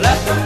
left